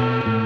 Out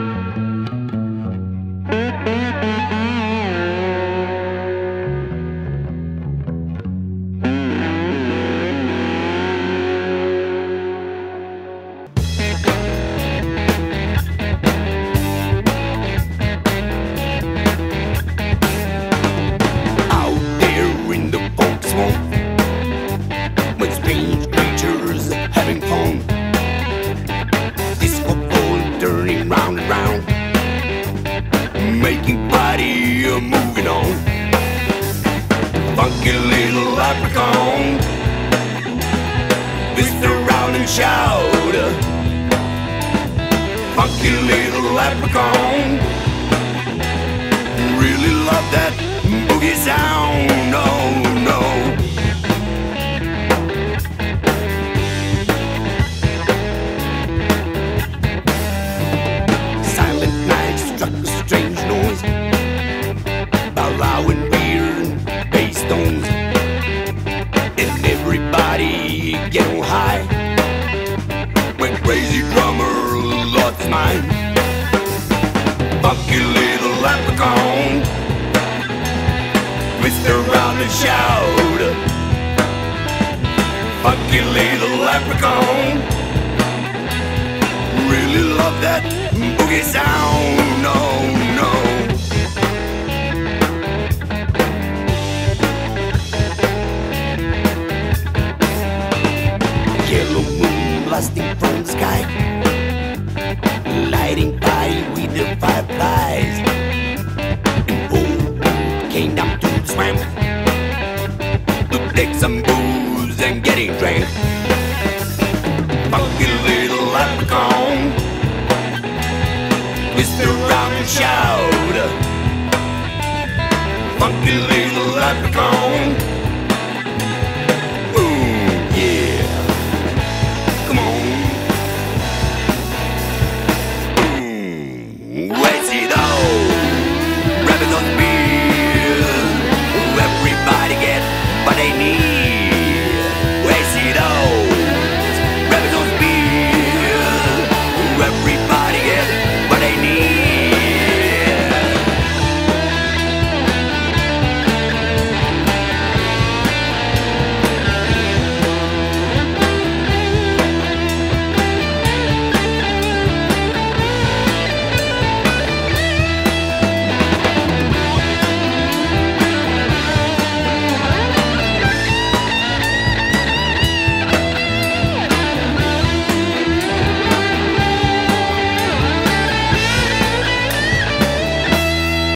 Making body a moving on. Funky little leprechaun. Twist around and shout. Funky little leprechaun. Really love that boogie sound. Strange noise. Allowing beer and bass tones. And everybody get on high. When crazy drummer lost mind. Funky little leprechaun Twist around and shout Funky little leprechaun Really love that boogie sound take some booze and getting drank. Funky little leprechaun, twist around and shout. Funky little leprechaun.